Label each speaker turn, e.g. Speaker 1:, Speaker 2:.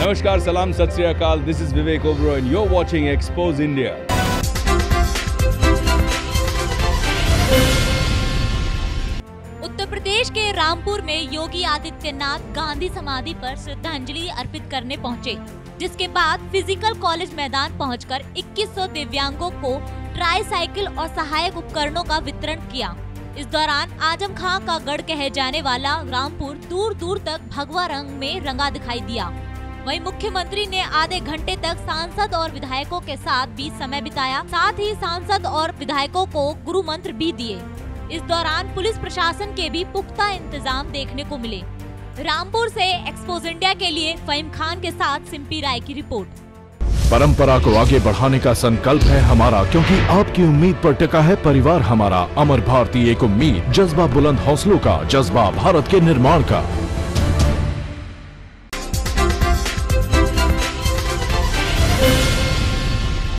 Speaker 1: Namaskar, salam, sat sri akal. This is Vivek Oberoi and you're Expose India.
Speaker 2: उत्तर प्रदेश के रामपुर में योगी आदित्यनाथ गांधी समाधि पर श्रद्धांजलि अर्पित करने पहुँचे, जिसके बाद फ़िज़िकल कॉलेज मैदान पहुंचकर 2100 दिव्यांगों को ट्राई साइकिल और सहायक उपकरणों का वितरण किया इस दौरान आज़म खां का गढ़ कहे जाने वाला रामपुर दूर दूर तक भगवा रंग में रंगा दिखाई दिया वहीं मुख्यमंत्री ने आधे घंटे तक सांसद और विधायकों के साथ भी समय बिताया। साथ ही सांसद और विधायकों को गुरु मंत्र भी दिए। इस दौरान पुलिस प्रशासन के भी पुख्ता इंतज़ाम देखने को मिले। रामपुर से एक्सपोज इंडिया के लिए फहीम खान के साथ सिंपी राय की रिपोर्ट।
Speaker 3: परंपरा को आगे बढ़ाने का संकल्प है हमारा, क्योंकि आपकी उम्मीद पर टिका है परिवार हमारा। अमर भारतीय एक उम्मीद, जज्बा बुलंद हौसलों का, जज्बा भारत के निर्माण का।